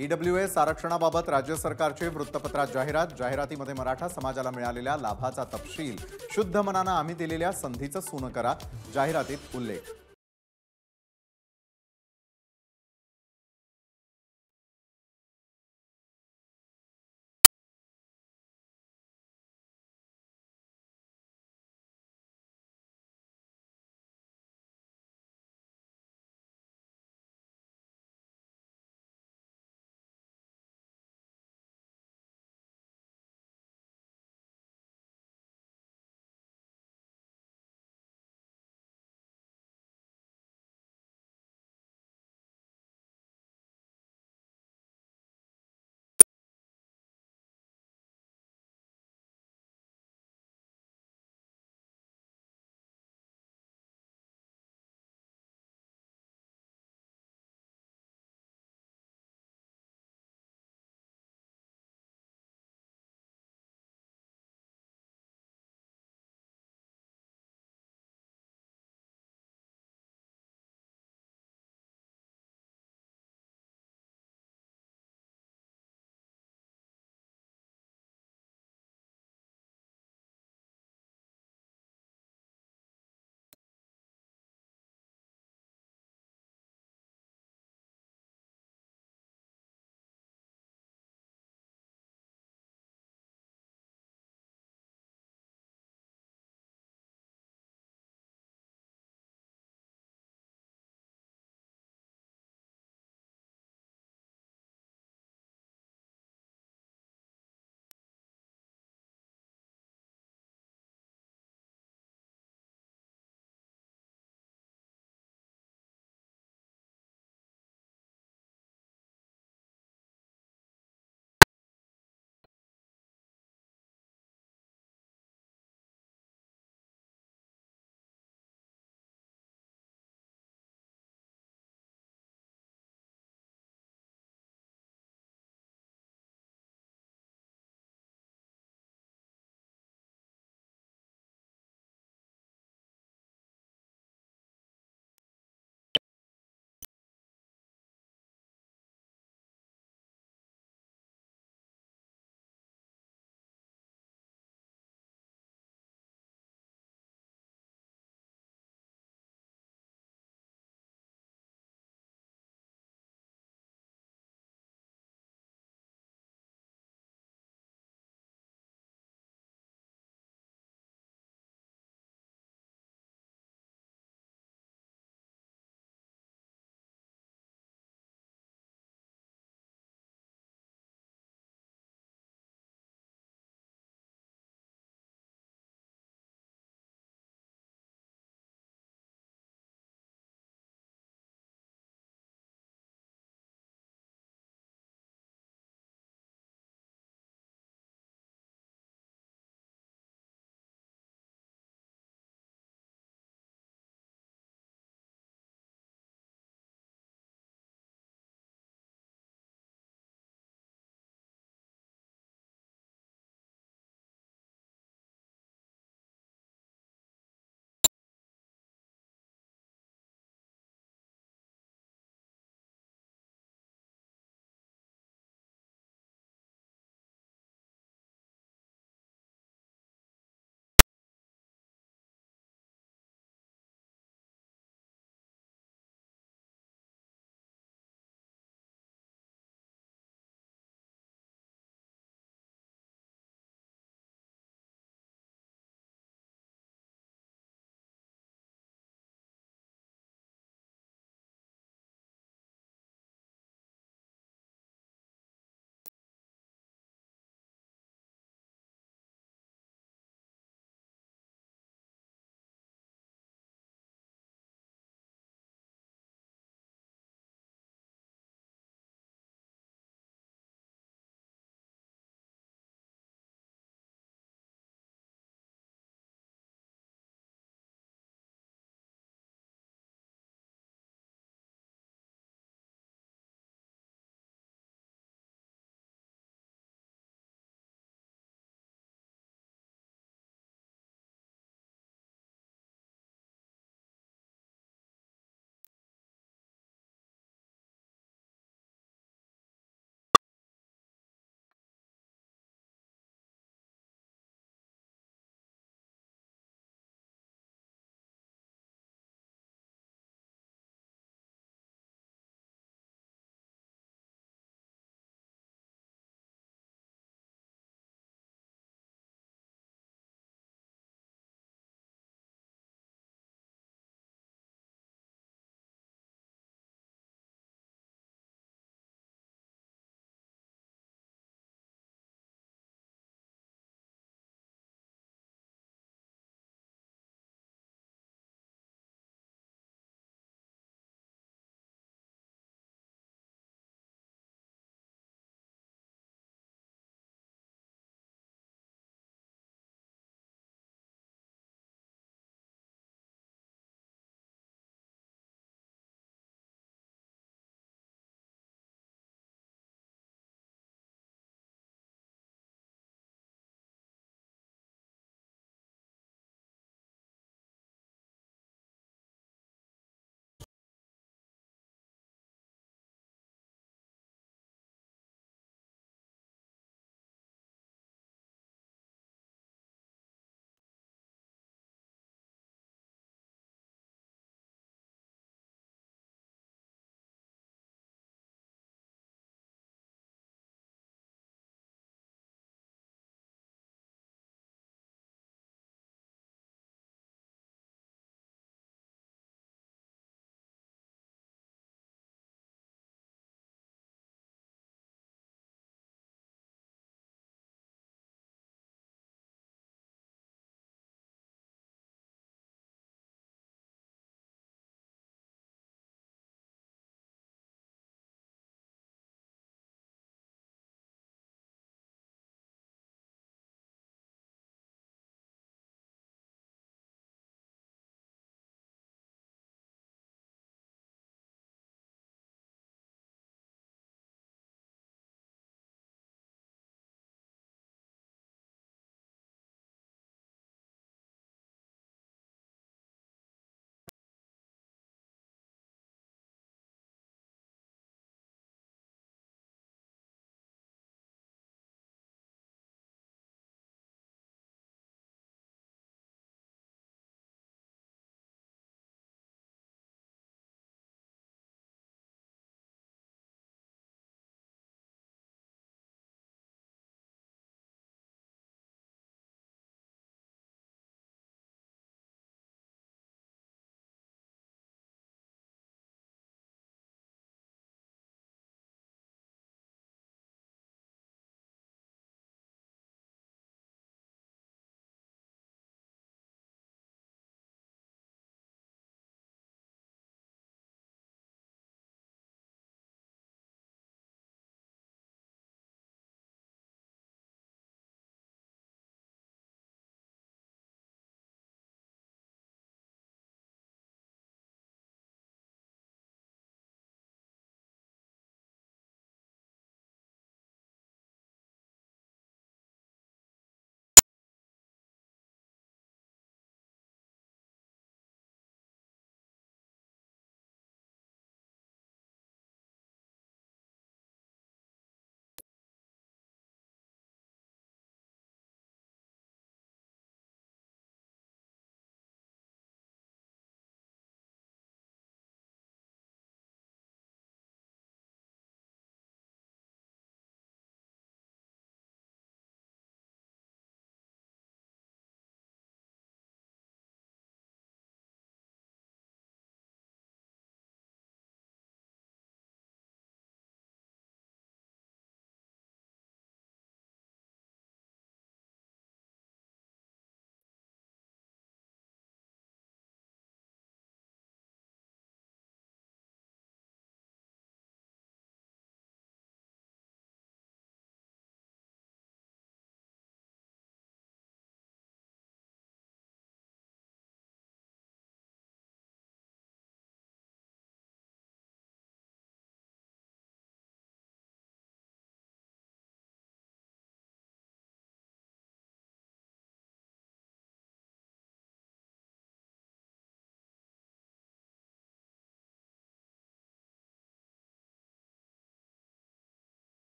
EWS आरक्षणाबाबत राज्य सरकारचे वृत्तपत्रात जाहिरात जाहिरातीमध्ये मराठा समाजाला मिळालेल्या लाभाचा तपशील शुद्ध मनानं आम्ही दिलेल्या संधीचं सोनं करा जाहिरातीत उल्लेख.